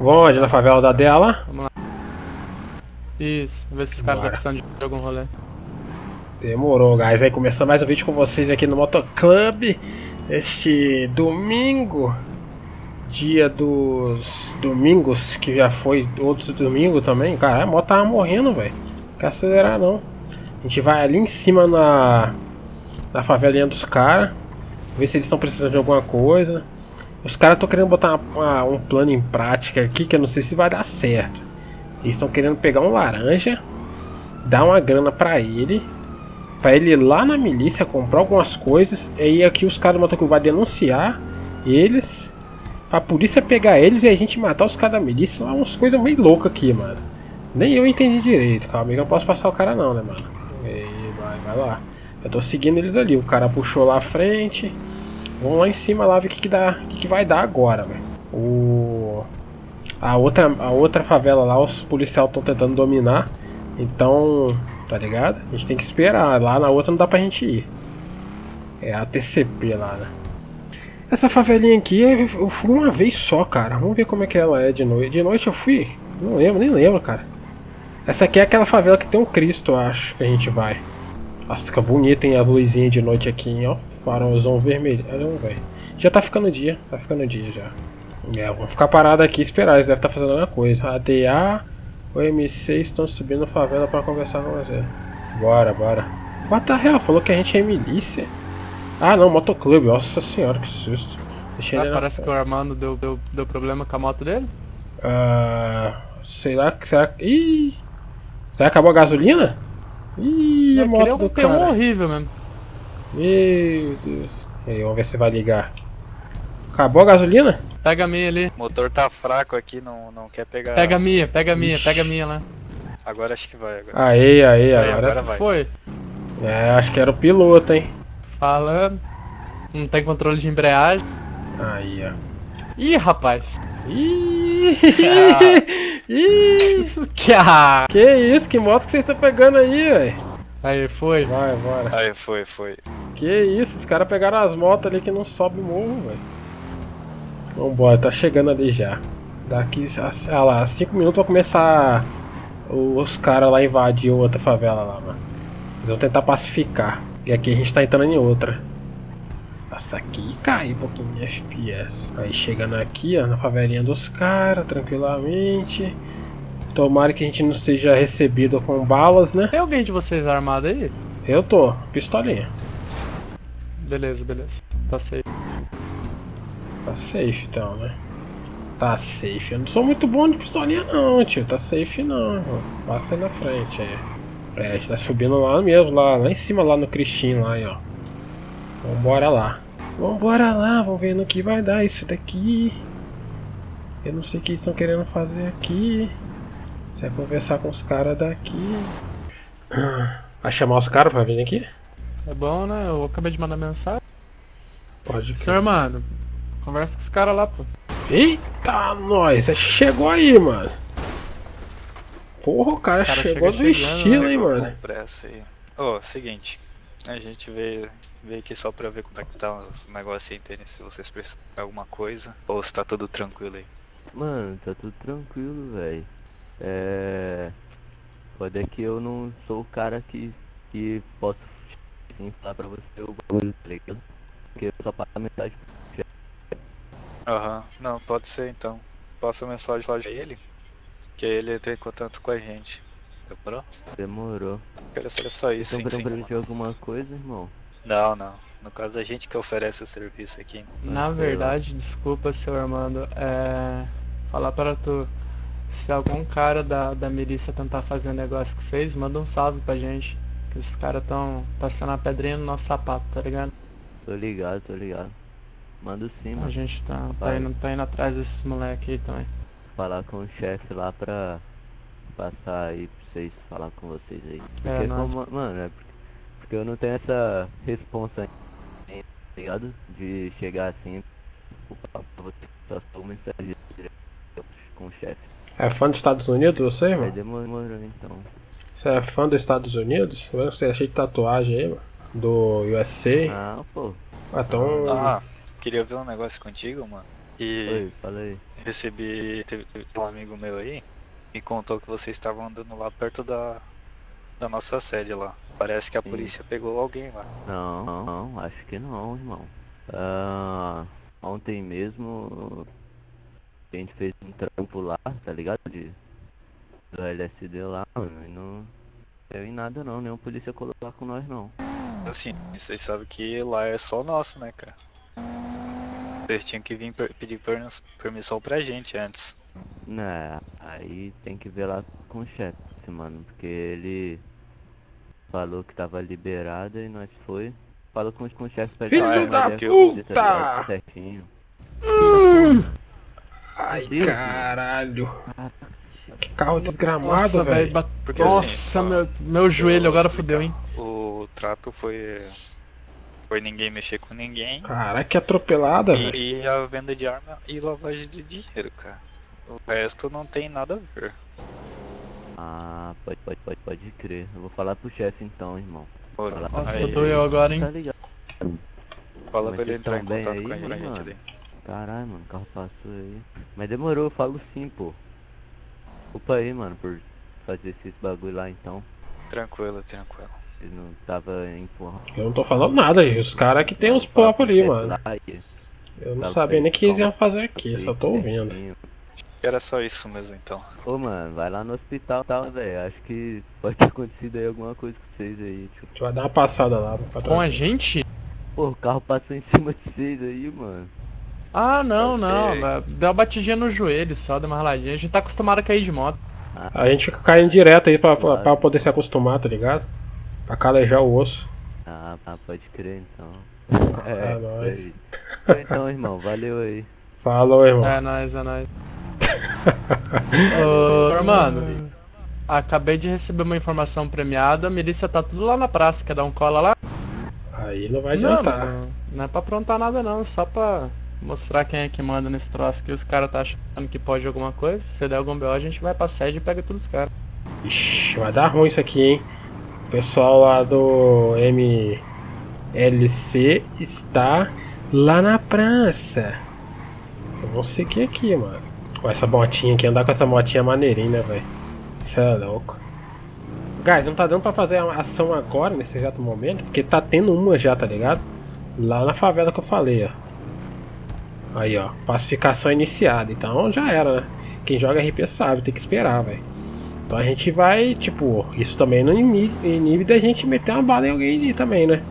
Vamos onde? Na favela da dela? Vamos lá. Isso, ver se os caras estão precisando de algum rolê. Demorou, guys. Aí começando mais um vídeo com vocês aqui no Motoclub. Este domingo, dia dos domingos, que já foi outros domingos também. Cara, a moto tava morrendo, velho. Não quer acelerar não. A gente vai ali em cima na, na favelinha dos caras. Ver se eles estão precisando de alguma coisa. Os caras estão querendo botar uma- uma- um plano em prática aqui que eu não sei se vai dar certo. Eles estão querendo pegar um laranja, dar uma grana pra ele Pra ele ir lá na milícia comprar algumas coisas. E aí aqui os caras do Motoclube vai denunciar eles. Pra polícia pegar eles e a gente matar os caras da milícia. É umas coisas meio loucas aqui, mano. Nem eu entendi direito. Calma eu não posso passar o cara não, né, mano? E vai, vai lá. Eu tô seguindo eles ali. O cara puxou lá à frente. Vamos lá em cima lá ver o que, que dá. O que, que vai dar agora, velho. O. A outra, a outra favela lá, os policiais estão tentando dominar. Então, tá ligado? A gente tem que esperar. Lá na outra não dá pra gente ir. É a TCP lá, né? Essa favelinha aqui eu fui uma vez só, cara. Vamos ver como é que ela é de noite. De noite eu fui. Não lembro, nem lembro, cara. Essa aqui é aquela favela que tem um Cristo, acho, que a gente vai. Nossa, fica bonita, hein, a luzinha de noite aqui, hein, ó. Farolzão vermelho. Ah, não, velho. Já tá ficando dia, tá ficando dia já. É, vamos ficar parado aqui e esperar, eles devem estar fazendo alguma coisa. A DA, o MC estão subindo favela pra conversar com você. Bora, bora. What the hell? Falou que a gente é milícia. Ah não, motoclube, nossa senhora, que susto. Deixa Ah, ele na parece que o Armando deu, deu, deu problema com a moto dele. Ah, sei lá, será que. Ih! Será que acabou a gasolina? Ih, a É, moto ele é um do P1 cara. horrível mesmo. Meu Deus. E aí, vamos ver se vai ligar. Acabou a gasolina? Pega a minha ali. O motor tá fraco aqui, não, não quer pegar. Pega a minha, pega a minha, Ixi. pega a minha lá. Agora acho que vai. Agora, Aí, aí, Aí, agora. agora vai. Foi. É, acho que era o piloto, hein? Falando. Não tem controle de embreagem. Aí, ó. Ih, rapaz. Ih! Ah. Ih! Que ah. Que isso? Que moto que vocês estão pegando aí, velho? Aí, foi. Vai, bora. Aí foi, foi. Que isso? Os caras pegaram as motos ali que não sobe morro, velho. Vambora, tá chegando ali já. Daqui, ah lá, 5 minutos vai começar os caras lá invadir outra favela lá, mano. Eles vão tentar pacificar. E aqui a gente tá entrando em outra. Nossa, aqui cai um pouquinho de FPS. Aí chegando aqui, ó, na favelinha dos caras, tranquilamente. Tomara que a gente não seja recebido com balas, né? Tem alguém de vocês armado aí? Eu tô, pistolinha. Beleza, beleza. Tá safe. Tá safe então, né? Tá safe. Eu não sou muito bom de pistolinha não, tio. Tá safe não. Passa aí na frente aí. É, a gente tá subindo lá mesmo, lá, lá em cima, lá no Cristinho, lá, aí, ó. Vambora lá. Vambora lá, vamos ver no que vai dar isso daqui. Eu não sei o que eles estão querendo fazer aqui. Se é conversar com os caras daqui. Vai chamar os caras pra vir aqui? É bom, né? Eu acabei de mandar mensagem. Pode Seu Armando, conversa com os caras lá, pô. Eita, nós! Chegou aí, mano. Porra, o cara, cara chegou chega do chegando, estilo, né? hein, mano. Pressa aí. Ô, seguinte. A gente veio, veio aqui só pra ver como é que tá o negócio aí, entende? Se vocês precisam de alguma coisa. Ou se tá tudo tranquilo aí. Mano, tá tudo tranquilo, velho. É. Pode é que eu não sou o cara que, que posso assim, falar pra você o bagulho, tá ligado? Porque eu só passo a mensagem pro. Aham. Não, pode ser então. Passa a mensagem lá pra ele. Que aí ele entra em contato com a gente. Demorou? Demorou. Quero saber só isso, Estão sim, sim. de alguma coisa, irmão? Não, não. No caso, a gente que oferece o serviço aqui. Na verdade, desculpa, seu Armando, é. Falar para tu. Se algum cara da, da milícia tentar fazer um negócio com vocês, manda um salve pra gente. Que esses caras tão passando a pedrinha no nosso sapato, tá ligado? Tô ligado, tô ligado. Mando sim, A mano. gente tá, tá, indo, tá indo atrás desses moleque aí também. Falar com o chefe lá pra passar aí pra vocês falar com vocês aí. É, Porque não. como, mano, é porque, porque eu não tenho essa responsa aí, tá ligado? De chegar assim pra você só sou mensagem direto com o chefe. É fã dos Estados Unidos, você, Aí irmão? demorou então. Você é fã dos Estados Unidos? Você é cheio de tatuagem aí, mano? Do USA? Ah, pô. Ah, então. Ah, queria ver um negócio contigo, mano. E Oi, fala aí. recebi. Teve um amigo meu aí me contou que vocês estavam andando lá perto da, da nossa sede lá. Parece que a Sim. polícia pegou alguém lá. Não, não, não, acho que não, irmão. Ah, ontem mesmo a gente fez um trampo lá, tá ligado? De, do LSD lá, mano, e não deu em nada não, nenhum polícia colou lá com nós não. Assim, vocês sabem que lá é só nosso, né, cara? Vocês tinham que vir pedir permis- permissão pra gente antes. Né, aí tem que ver lá com o chefe, mano, porque ele falou que tava liberado e nós foi. Falou com, com o chefe pra Filho gente da fazer a coisa, puta! tá? Certinho. Ai, Deus, caralho. Que carro desgramado, velho. bat- Porque Nossa, assim, ó, meu, meu joelho agora explicar. fudeu, hein? O trato foi. Foi ninguém mexer com ninguém. Caralho, que atropelada, velho. E, a venda de arma e lavagem de dinheiro, cara. O resto não tem nada a ver. Ah, pode, pode, pode, pode crer. Eu vou falar pro chefe então, irmão. Bora. Fala- Nossa, Aí, doeu agora, hein? Tá ligado? Fala Mas pra ele entrar em contato aí, com a gente mano? ali. Caralho, mano, o carro passou aí. Mas demorou, eu falo sim, pô. Desculpa aí, mano, por fazer esses bagulho lá então. Tranquilo, tranquilo. Ele não tava empurrando. Eu não tô falando nada, gente. Os caras que tem uns popos ali, mano. Eu não sabia nem o que eles iam fazer aqui, só tô ouvindo. Era só isso mesmo então. Ô, mano, vai lá no hospital, tá, velho. Acho que pode ter acontecido aí alguma coisa com vocês aí. Tipo, A gente vai dar uma passada lá. pra Com a gente? pô, o carro passou em cima de vocês aí, mano. Ah, não, não. ter. Deu uma batidinha no joelho só, deu uma raladinha. A gente tá acostumado a cair de moto. A gente fica caindo direto aí pra, Claro. pra poder se acostumar, tá ligado? Pra calejar o osso. Ah, ah, pode crer então. É isso nóis. Então, Então, irmão, valeu aí. Falou, irmão. É nóis, é nóis. Ô, mano, acabei de receber uma informação premiada. A milícia tá tudo lá na praça. Quer dar um cola lá? Aí não vai Não, adiantar. mano, não é pra aprontar nada, não. Só pra mostrar quem é que manda nesse troço aqui. Os caras tá achando que pode alguma coisa. Se der algum BO, a gente vai pra sede e pega todos os caras. Ixi, vai dar ruim isso aqui, hein? O pessoal lá do MLC está lá na praça. Eu vou seguir aqui, mano. Com essa motinha aqui, andar com essa motinha maneirinha, né, velho? Isso é louco. Guys, não tá dando pra fazer a ação agora, nesse exato momento, porque tá tendo uma já, tá ligado? Lá na favela que eu falei, ó. Aí, ó. Pacificação iniciada. Então já era, né? Quem joga RP sabe, tem que esperar, velho. Então a gente vai, tipo, isso também não inibe, da gente meter uma bala em alguém ali também, né?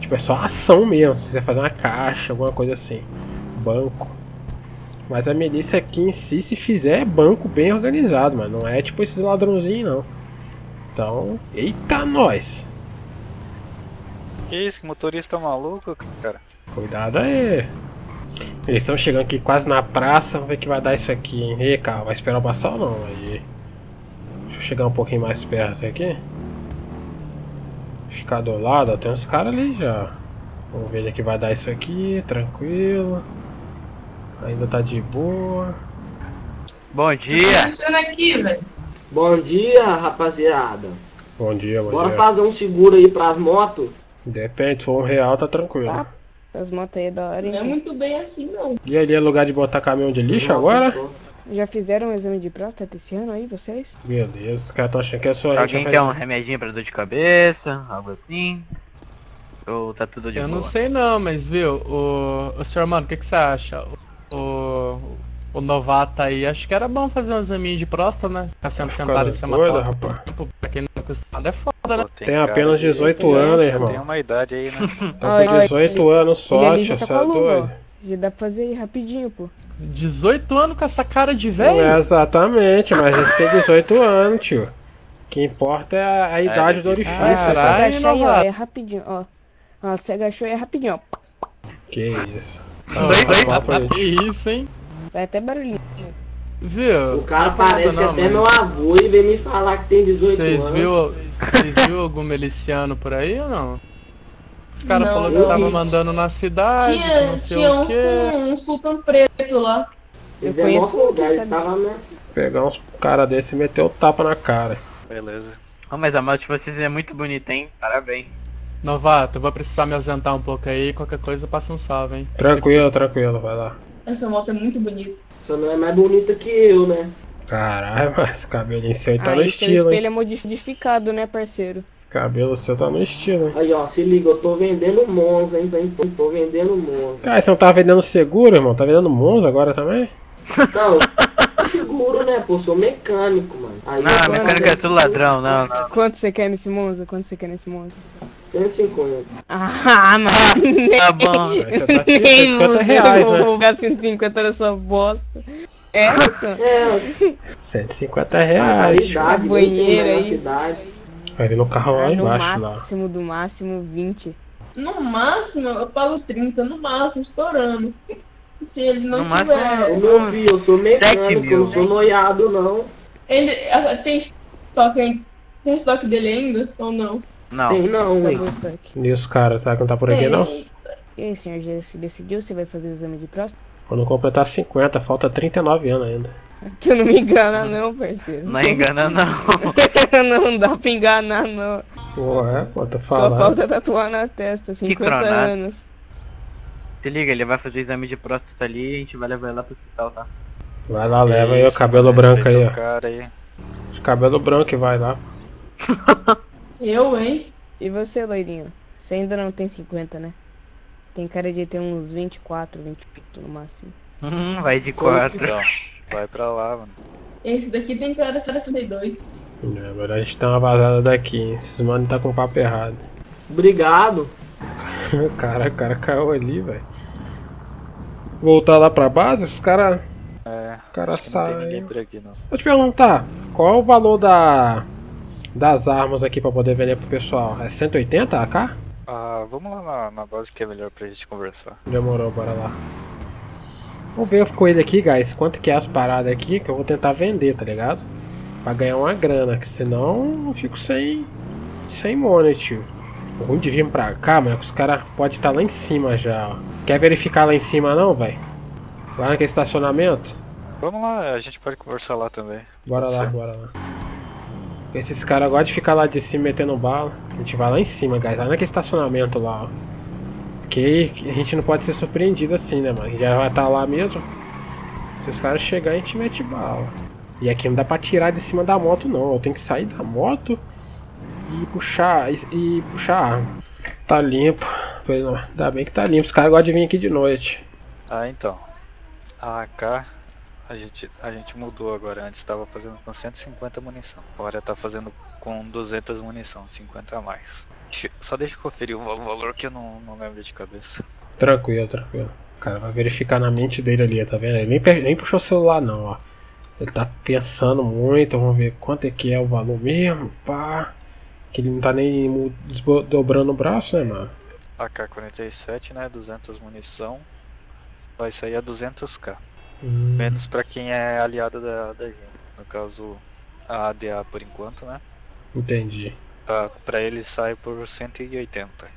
Tipo, é só ação mesmo. Se você fazer uma caixa, alguma coisa assim. Banco. Mas a milícia aqui em si, se fizer, é banco bem organizado, mas não é tipo esses ladrãozinhos, não. Então, eita nós! Que isso, que motorista maluco, cara? Cuidado aí! Eles estão chegando aqui quase na praça, vamos ver o que vai dar isso aqui, hein? Ei, carro, vai esperar passar ou não? Aí. Deixa eu chegar um pouquinho mais perto aqui. Ficar do lado, ó, tem uns caras ali já. Vamos ver o que vai dar isso aqui, tranquilo. Ainda tá de boa. Bom dia! aqui, velho? Bom dia, rapaziada. Bom dia, bom Bora dia. fazer um seguro aí pras motos? Depende, se for um real, tá tranquilo. Ah. As motos aí é da hora, Não é muito bem assim, não. E ali é lugar de botar caminhão de lixo agora? Já fizeram um exame de próstata esse ano aí, vocês? Beleza, os caras estão achando que é só a gente. Alguém quer um remedinho pra dor de cabeça? Algo assim? Ou tá tudo de Eu boa? não sei não, mas viu, o, o senhor, mano, o que, que você acha? O, o novato aí, acho que era bom fazer um examinho de próstata, né? Ficar sentado em cima doido, da rapaz. Pra quem não é acostumado é foda, né? Pô, Tem cara apenas de- 18 Tem- anos, Já tem irmão. uma idade aí, né? Tá com ai, 18 ele- anos Ele só, ali tio, já tá você a é doido. Já dá pra fazer aí rapidinho, pô. 18 anos com essa cara de Não velho? é exatamente, mas a gente tem 18 anos, tio. O que importa é a, a idade do orifício, Caralho. Agachar aí, ó, é rapidinho, ó. Ó, você agachou aí é rapidinho, ó. Que isso. Papo aí. que isso, hein? Vai até barulhinho. Viu? O cara Não, parece que não, até mas meu avô e vem me falar que tem 18 Vocês anos. viu, vocês viu algum miliciano por aí ou não? Os caras falaram que eu tava mandando na cidade, que Tinha, não sei tinha o uns quê. com um sultão preto lá. Eu é conheço um que estavam ameaçando. Pegar uns cara desse e meter o tapa na cara. Beleza. Oh, mas a moto de vocês é muito bonita, hein? Parabéns. Novato, eu vou precisar me ausentar um pouco aí, qualquer coisa passa um salve, hein? Tranquilo, tranquilo, vai lá. Essa moto é muito bonita. Só não é mais bonita que eu, né? Caralho, mas esse cabelinho seu aí tá no seu estilo, espelho hein? é modificado, né, parceiro? Esse cabelo seu tá no estilo, hein? Aí, ó, se liga, eu tô vendendo Monza, hein? Tô, tô vendendo Monza. Cara, você não tava vendendo seguro, irmão? Tá vendendo Monza agora também? Não, seguro, né? Pô, sou mecânico, mano. Aí Não, mecânico é tudo ladrão, não, não. Quanto você quer nesse Monza? Quanto você quer nesse Monza? 150. Ah, mano. Tá bom. Tá Nem 50 reais, eu né? vou gastar 150 nessa bosta. É, então. É, 150 a reais. tem banheiro mais na aí. cidade. No carro lá Ah, no embaixo lá. máximo do máximo 20. No máximo, eu pago 30, no máximo, estourando. Se ele não No máximo, tiver. Ô, meu filho, eu sou mecânico, eu não sou noiado, não. Ele ah, tem estoque, tem estoque dele ainda ou não? Não. Tem não, Tá hein? estoque. E os caras, sabe que não tá por aqui Tem. não? E aí, senhor, já se decidiu? Você vai fazer o exame de próstata? Quando completar 50, falta 39 anos ainda. Tu não me engana, não, parceiro. Não engana, não. não dá pra enganar, não. Ué, pô, tô Só falando. falta tatuar na testa, 50 cronado. anos. Se liga, ele vai fazer o exame de próstata ali e a gente vai levar ele lá pro hospital, tá? Vai lá, leva aí o Isso, cabelo branco aí, ó. o cara aí. Os cabelo branco vai lá. Eu, hein? E você, loirinho? Você ainda não tem 50, né? Tem cara de ter uns 24, 28 no máximo. Hum, vai de Como quatro. Então, vai pra lá, mano. Esse daqui tem cara de 62. É, Agora a gente dá uma vazada daqui. hein? Esses mano tá com o papo errado. Obrigado. cara, o cara caiu ali, velho. Voltar lá pra base, os caras. É, O cara acho que não tem sai. ninguém por aqui, não. Vou te perguntar, qual é o valor da. Das armas aqui pra poder vender pro pessoal? É 180 AK? Ah, vamos lá na, na base que é melhor pra gente conversar. Demorou, bora lá. Vamos ver com ele aqui, guys, quanto que é as paradas aqui que eu vou tentar vender, tá ligado? Pra ganhar uma grana, que senão eu fico sem. sem money, tio. O ruim de vir pra cá, mano, que os caras podem estar lá em cima já, ó. Quer verificar lá em cima não, velho? Lá naquele estacionamento? Vamos lá, a gente pode conversar lá também. Bora Pode lá, ser. bora lá. Esses caras gostam de ficar lá de cima metendo bala. A gente vai lá em cima, guys, lá naquele estacionamento lá, ó. Porque a gente não pode ser surpreendido assim, né, mano? A gente já vai estar lá mesmo. Se os caras chegarem, a gente mete bala. E aqui não dá pra tirar de cima da moto, não. Eu tenho que sair da moto e puxar, e, e puxar a arma. Tá limpo. Ainda bem que tá limpo. Os caras gostam de vir aqui de noite. Ah, então. A AK, a gente, a gente mudou agora. Antes tava fazendo com 150 munição. Agora tá fazendo com 200 munição, 50 a mais. Só deixa eu conferir o val- valor que eu não, não lembro de cabeça. Tranquilo, tranquilo. O cara vai verificar na mente dele ali, tá vendo? Ele nem, nem puxou o celular não, ó. Ele tá pensando muito, vamos ver quanto é que é o valor mesmo, pá. Que ele não tá nem dobrando o braço, né, mano? AK-47, né? 200 munição. Vai sair a 200k. Hum, Menos pra quem é aliado da, da gente. No caso, a ADA por enquanto, né? entendi. Pra, pra ele sai por 180.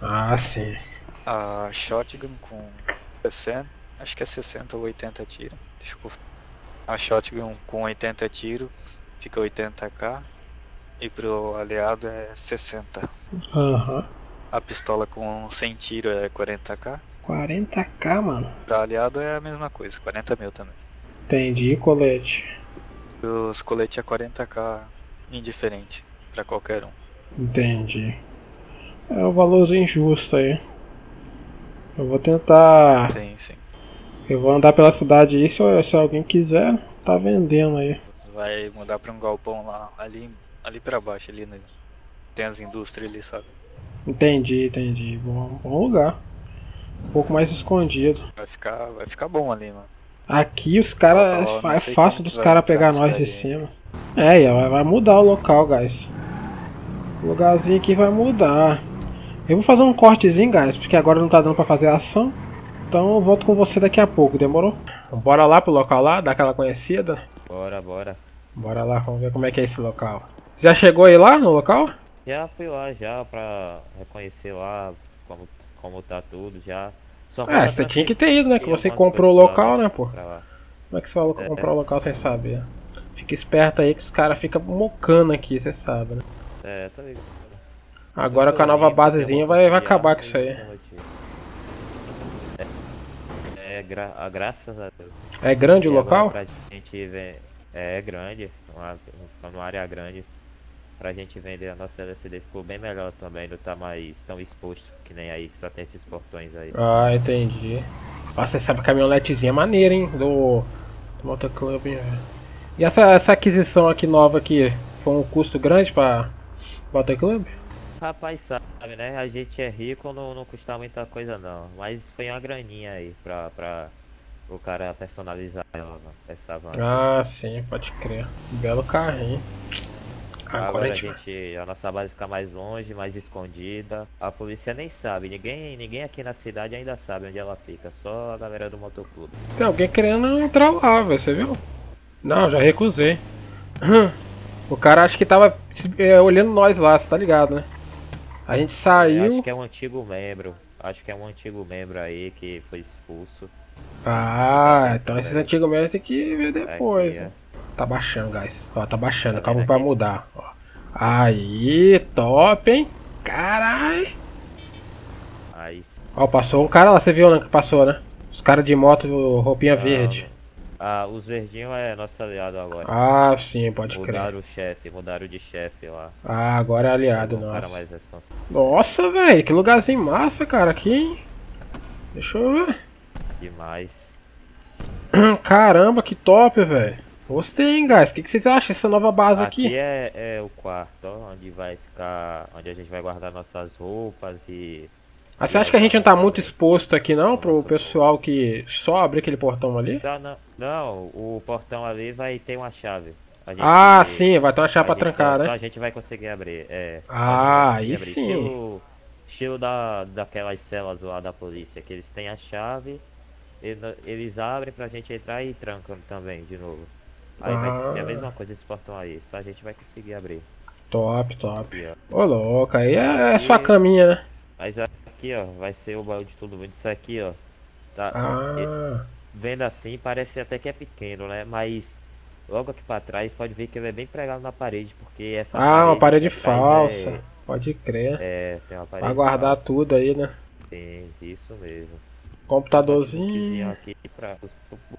Ah, sim. A shotgun com 60, acho que é 60 ou 80 tiros. Deixa eu. A shotgun com 80 tiros fica 80k. E pro aliado é 60. Aham. A pistola com 100 tiros é 40k. 40k, mano. Pra aliado é a mesma coisa, 40 mil também. Entendi, colete. Os coletes é 40k indiferente pra qualquer um. Entendi. É o valorzinho justo aí. Eu vou tentar. Sim, sim. Eu vou andar pela cidade aí, se, se alguém quiser, tá vendendo aí. Vai mudar pra um galpão lá, ali, ali pra baixo, ali? Tem as indústrias ali, sabe? Entendi, entendi. Bom, bom lugar. Um pouco mais escondido. Vai ficar, vai ficar bom ali, mano. Aqui os caras. Não É sei fácil dos caras pegar nós de cima. É, vai vai mudar o local, guys. O lugarzinho aqui vai mudar. Eu vou fazer um cortezinho, guys, porque agora não tá dando pra fazer ação. Então eu volto com você daqui a pouco, demorou? Bora lá pro local lá, dar aquela conhecida. Bora, bora. Bora lá, vamos ver como é que é esse local. Já chegou aí lá no local? Já fui lá já pra reconhecer lá como, como tá tudo já. Só É, falta você tinha que ter ido, né? Que você comprou o local, né, pô? Como é que você vai É. comprar o local sem saber? Fica esperto aí que os caras ficam mocando aqui, você sabe, né? É, tá ligado. Agora com a nova basezinha vai, vai acabar com isso aí. É, gra a graças a Deus. É grande o local? Pra gente ver. É, é grande, uma, uma área grande. Pra gente vender a nossa LCD ficou bem melhor também, não tá mais tão exposto que nem aí, que só tem esses portões aí. Ah, entendi. Nossa, essa caminhonetezinha é maneira, hein? Do, do Motoclub, hein, velho. E essa, essa aquisição aqui nova aqui, foi um custo grande pra Motoclub? Rapaz, sabe, né? A gente é rico, não, não custa muita coisa não. Mas foi uma graninha aí pra, pra o cara personalizar ela, essa van. Ah, sim, pode crer. Belo carrinho. Agora, Agora a gente... a nossa base fica mais longe, mais escondida. A polícia nem sabe, ninguém, ninguém aqui na cidade ainda sabe onde ela fica, só a galera do motoclube. Tem alguém querendo entrar lá, velho, você viu? Não, já recusei. O cara acho que tava é, olhando nós lá, você tá ligado, né? A gente Eu saiu. acho que é um antigo membro, acho que é um antigo membro aí que foi expulso. Ah, então esses antigos mesmo tem que ver depois. Aqui, né? Tá baixando, guys. Ó, tá baixando, Tá calma vai mudar. Ó. Aí, top, hein? Carai. Aí Ó, passou um cara lá, você viu, né? Que passou, né? Os caras de moto, roupinha Não, verde. Ah, os verdinhos é nosso aliado agora. Ah, sim, pode crer. mudaram o chefe, mudaram de chefe lá. Ah, agora é aliado, um cara nossa. mais responsável. Nossa, velho, que lugarzinho massa, cara, aqui, hein? Deixa eu ver. Demais. Caramba, que top, velho. Gostei, hein, guys. O que, que vocês acham dessa nova base aqui? Aqui é, é o quarto, onde vai ficar. Onde a gente vai guardar nossas roupas e. Ah, você acha que a gente não tá muito exposto aqui, não? Pro pessoal que só abre aquele portão ali? Não, não, não, o portão ali vai ter uma chave. Gente- Ah, sim, vai ter uma chave pra trancar, só, né? Só a gente vai conseguir abrir, é. Ah, aí conseguir sim. Estilo, estilo da, daquelas celas lá da polícia, que eles têm a chave, eles abrem pra gente entrar e trancam também, de novo. Aí vai ser a Ah. mesma coisa esse portão aí, só a gente vai conseguir abrir. Top, top. Aqui. Ô, louco, aí é, é Aqui- sua caminha, né? Mas aqui, ó, vai ser o baú de todo mundo. Isso aqui, ó. Tá, Ah, Vendo assim, parece até que é pequeno, né? Mas logo aqui pra trás, pode ver que ele é bem pregado na parede, porque essa ah uma parede aqui atrás falsa. É, Pode crer. é, tem uma parede Vai guardar falsa. tudo aí, né? Sim, isso mesmo. Computadorzinho. Aqui pra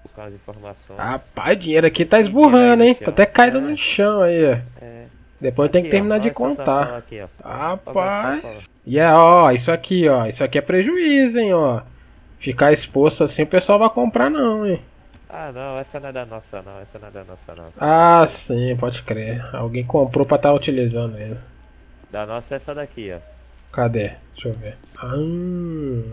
buscar as informações. Rapaz, dinheiro aqui tá esburrando, hein? Tá até caído É. no chão aí, ó. É. Depois tem que Aqui, ó, terminar de contar. Aqui. Rapaz. E é, ó, isso aqui, ó. Isso aqui é prejuízo, hein, ó. Ficar exposto assim, o pessoal vai comprar não, hein. Ah, não, essa não é da nossa, não. Essa não é da nossa, não. Ah, sim, pode crer. Alguém comprou pra estar utilizando ele. Da nossa é essa daqui, ó. Cadê? Deixa eu ver. Ah,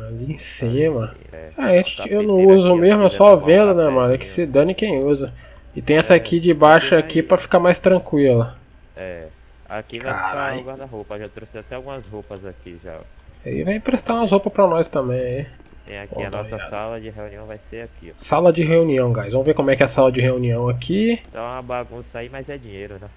ali em cima. É. Ah, gente, eu não uso mesmo, eu quiser só vendo, né, mano? É que se dane quem usa. E tem essa É, aqui de baixo aqui pra ficar mais tranquila. É. Aqui vai Carai. ficar o guarda-roupa. Já trouxe até algumas roupas aqui já. Aí vai emprestar umas roupas pra nós também aí. Tem aqui Ó, a nossa sala de reunião vai ser aqui, ó. Sala de reunião, guys. Vamos ver como é que é a sala de reunião aqui. Tá uma bagunça aí, mas é dinheiro, né?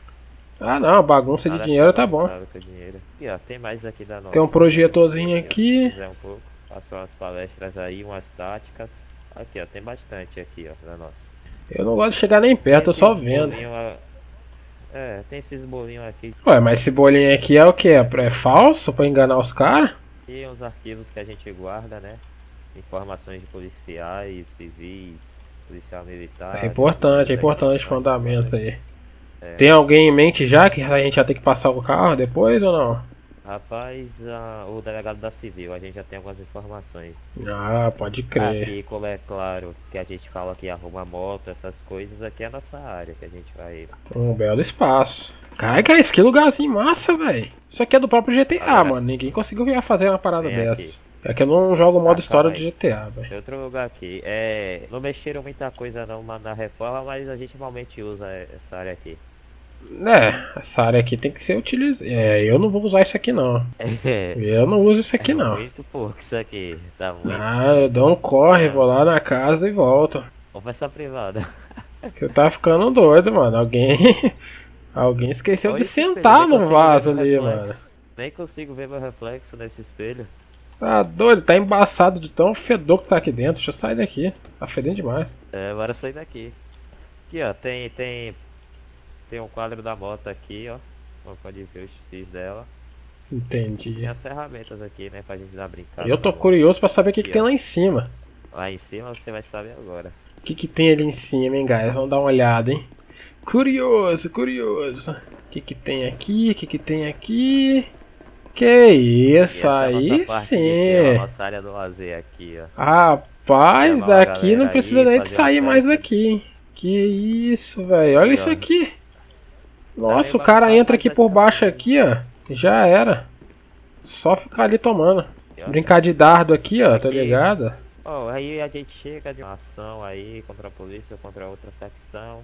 Ah, não, bagunça de dinheiro tá bom. dinheiro. Aqui, ó, tem mais aqui da nossa. Tem um projetorzinho aqui. Um pouco. Passar umas palestras aí, umas táticas. Aqui, ó, tem bastante aqui, ó, da nossa. Eu não gosto de chegar nem perto, eu só vendo. bolinho. É, tem esses bolinhos aqui. Ué, mas esse bolinho aqui é o que? É falso pra enganar os caras? E uns arquivos que a gente guarda, né? Informações de policiais, civis, policial militar. É importante, é importante aqui, fundamento aí. É. Tem alguém em mente já que a gente vai ter que passar o carro depois ou não? Rapaz, ah, o delegado da civil, a gente já tem algumas informações. Ah, pode crer. Aqui, como é claro que a gente fala que arruma moto, essas coisas, aqui é a nossa área que a gente vai. Um belo espaço. Caraca, esse que lugarzinho massa, velho. Isso aqui é do próprio GTA, Ah, mano. Ninguém conseguiu fazer uma parada Vem dessa. aqui. É que eu não jogo o modo Ah, história aí. GTA, velho. Tem outro lugar aqui. É, não mexeram muita coisa não na na reforma, mas a gente normalmente usa essa área aqui. É, essa área aqui tem que ser utilizada. É, eu não vou usar isso aqui não. Eu não uso isso aqui é não. muito pouco isso aqui. Tá muito. Ah, eu dou um corre, vou lá na casa e volto. Conversa privada. Eu tava ficando doido, mano. Alguém. Alguém esqueceu Olha de sentar no vaso ali, mano. Nem consigo ver meu reflexo nesse espelho. Tá doido, tá embaçado de tão fedor que tá aqui dentro. Deixa eu sair daqui. Tá fedendo demais. É, bora sair daqui. Aqui, ó, tem, tem, tem um quadro da moto aqui, ó. Você pode ver os X dela. Entendi. Tem as ferramentas aqui, né, pra gente dar brincada. Eu tô curioso pra saber o que, que tem lá em cima. Lá em cima você vai saber agora. O que, que tem ali em cima, hein, guys? Vamos dar uma olhada, hein? Curioso, curioso. O que, que tem aqui? O que, que tem aqui? Que isso, é aí parte de cima, sim. nossa área do lazer aqui, ó. Rapaz, daqui não precisa nem de sair mais daqui, hein? Que isso, velho. Olha isso aqui. Nossa, o cara entra aqui por baixo aqui, ó. Já era. Só ficar ali tomando. Brincar de dardo aqui, ó, tá ligado? Ó, aí a gente chega de uma ação aí contra a polícia, contra outra facção.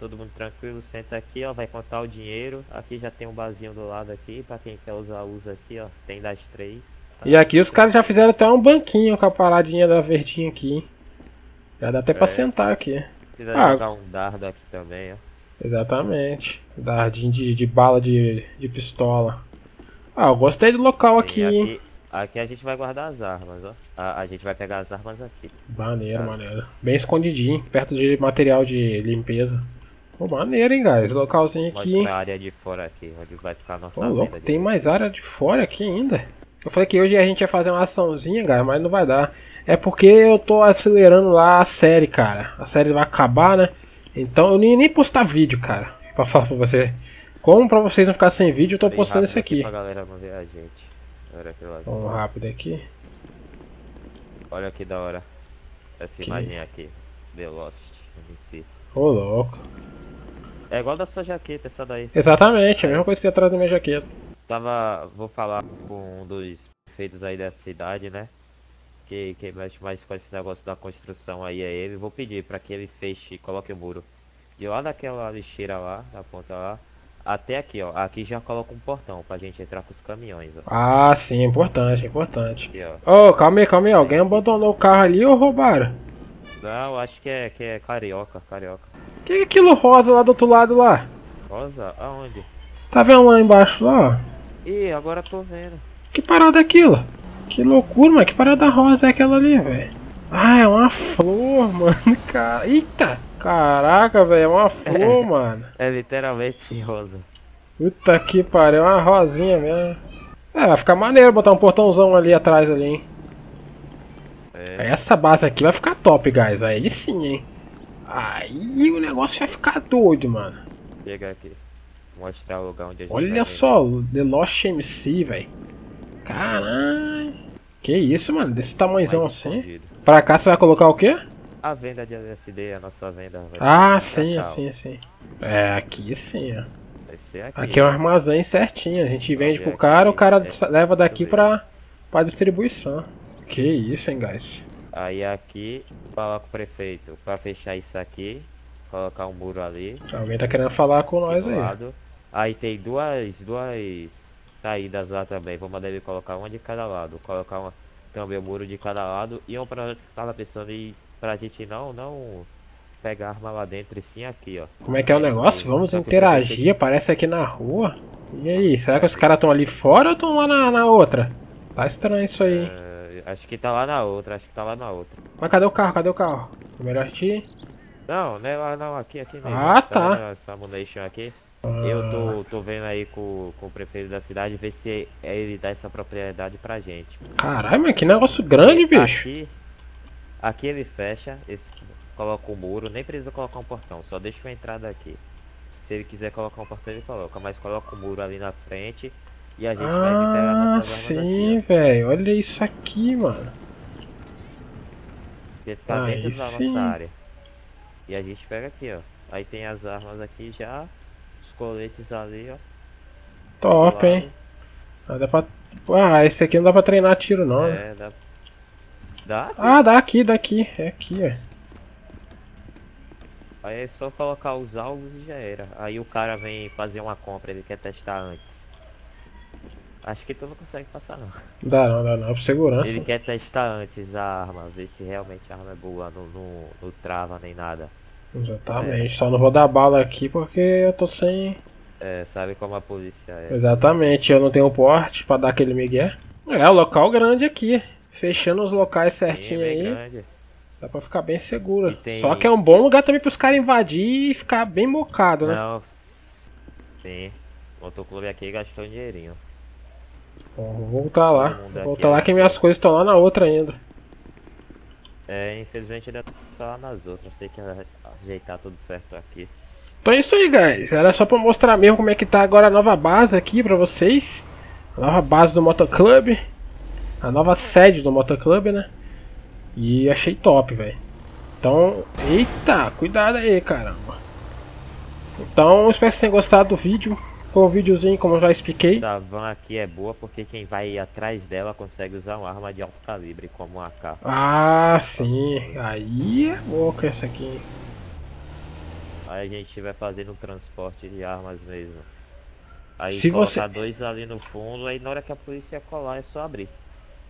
Todo mundo tranquilo, senta aqui, ó, vai contar o dinheiro. Aqui já tem um barzinho do lado aqui, pra quem quer usar, usa aqui, ó. Tem das três. tá? E aqui os caras já fizeram até um banquinho com a paradinha da verdinha aqui. hein? Já dá até pra É. sentar aqui. Precisa Ah. jogar um dardo aqui também, ó. Exatamente. Dardinho de, de bala de, de pistola. Ah, eu gostei do local aqui, hein? aqui, aqui a gente vai guardar as armas, ó. A, a gente vai pegar as armas aqui. Maneiro, Ah. maneiro. Bem escondidinho, perto de material de limpeza. Pô, maneiro, hein, guys? Localzinho aqui. Mostra a área de fora aqui, onde vai ficar a nossa Pô, louco, tem mais área de fora aqui ainda. Eu falei que hoje a gente ia fazer uma açãozinha, guys, mas não vai dar. É porque eu tô acelerando lá a série, cara. A série vai acabar, né? Então eu nem, nem postar vídeo, cara. Pra falar pra você. Como pra vocês não ficarem sem vídeo, eu tô Bem postando rápido isso aqui. Pra galera ver a gente. Olha lá. Vamos rápido aqui. Olha que da hora. Essa imagem aqui. The Lost em si. Ô, louco. É igual da sua jaqueta, essa daí. Exatamente, a mesma coisa que tem atrás da minha jaqueta. Tava. Vou falar com um dos prefeitos aí dessa cidade, né? Que, que mexe mais com esse negócio da construção aí é ele. Vou pedir pra que ele feche, coloque o muro. De lá daquela lixeira lá, da ponta lá, até aqui, ó. Aqui já coloca um portão pra gente entrar com os caminhões, ó. Ah, sim, importante, importante. Ô, calma aí, calma aí. Alguém abandonou o carro ali ou roubaram? Não, acho que é, que é carioca, carioca. Que é aquilo rosa lá do outro lado lá? Rosa? Aonde? Tá vendo lá embaixo lá? ó? Ih, agora tô vendo. Que parada é aquilo? Que loucura, mano. Que parada rosa é aquela ali, velho? Ah, é uma flor, mano. Cara... Eita! Caraca, velho. É uma flor, mano. É literalmente rosa. Puta que pariu. É uma rosinha mesmo. É, vai ficar maneiro botar um portãozão ali atrás ali, hein? É. Essa base aqui vai ficar top, guys. Aí sim, hein? Aí o negócio vai ficar doido, mano. Chega aqui. Mostrar o lugar onde a gente Olha só, The Lost MC, velho. Caralho. Que isso, mano? Desse tamanhozão assim. escondido. Pra cá você vai colocar o quê? A venda de LSD, a nossa venda Ah, sim, sim, sim. É, aqui sim, ó. Aqui. Aqui é um armazém certinho. A gente vende pro aqui, cara, o cara é, leva daqui pra, pra distribuição. Que isso, hein, guys. Aí aqui, falar com o prefeito pra fechar isso aqui. Colocar um muro ali. Alguém tá querendo falar com nós aí. lado. Aí tem duas, duas saídas lá também. Vou mandar ele colocar uma de cada lado. Colocar uma, também o muro de cada lado. E um pra tava pensando em pra gente não, não pegar arma lá dentro e sim aqui, ó. Como é que é o negócio? Vamos Só que o interagir, prefeito- aparece aqui na rua. E aí, será que os caras estão ali fora ou estão lá na, na outra? Tá estranho isso aí. É, acho que tá lá na outra, acho que tá lá na outra. Mas cadê o carro? Cadê o carro? É melhor ir? Não, não é lá não, aqui, aqui mesmo. Ah, tá. vendo Essa munition aqui. Eu tô, tô vendo aí com, com o prefeito da cidade, ver se ele dá essa propriedade pra gente. Caralho, mas que negócio grande, bicho. Aqui, aqui ele fecha, esse, coloca o muro, nem precisa colocar um portão, só deixa a entrada aqui. Se ele quiser colocar um portão, ele coloca, mas coloca o muro ali na frente e a gente vai vir pegar Ah, nossas sim, velho. Olha isso aqui, mano. Porque fica Aí dentro da sim. nossa área. E a gente pega aqui, ó. Aí tem as armas aqui já, os coletes ali, ó. Top, hein? Ah, dá pra... ah, esse aqui não dá pra treinar tiro, não. né? É, dá. Dá? Ah, dá aqui, dá aqui. É aqui, ó. Aí é só colocar os alvos e já era. Aí o cara vem fazer uma compra, ele quer testar antes. Acho que tu não consegue passar não. Dá não, dá não. Por segurança. Ele quer testar antes a arma, ver se realmente a arma é boa, não, não, não trava nem nada. Exatamente. Só não vou dar bala aqui porque eu tô sem. É, sabe como a polícia é. Exatamente, eu não tenho porte pra dar aquele migué. É, o local grande aqui. Fechando os locais Sim, certinho bem aí. grande. Dá pra ficar bem seguro. Tem- Só que é um bom lugar também pros caras invadir e ficar bem mocado, né? Não. Sim. O motoclube aqui gastou um dinheirinho. Bom, vou voltar lá. Vou voltar lá que minhas coisas estão lá na outra ainda. É, infelizmente ainda tá nas outras, tem que ajeitar tudo certo aqui. Então é isso aí, guys. Era só pra mostrar mesmo como é que tá agora a nova base aqui pra vocês. A nova base do Motoclub. A nova sede do Motoclub, né? E achei top, velho. Então, eita, cuidado aí, caramba. Então, espero que vocês tenham gostado do vídeo. Foi um videozinho, como eu já expliquei. Essa van aqui é boa porque quem vai atrás dela consegue usar uma arma de alto calibre, como um AK. Ah, sim. Aí é boa com essa aqui. Aí a gente vai fazendo um transporte de armas mesmo. Aí Se colocar você- dois ali no fundo, aí na hora que a polícia colar é só abrir.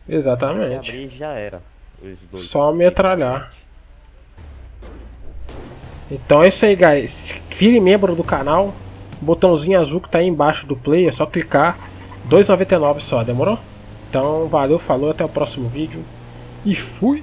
Exatamente. abrir já era. Os dois. Só metralhar. Então é isso aí, guys. Vire membro do canal. Botãozinho azul que tá aí embaixo do play, é só clicar. 2,99 só, demorou? Então, valeu, falou, até o próximo vídeo. E fui!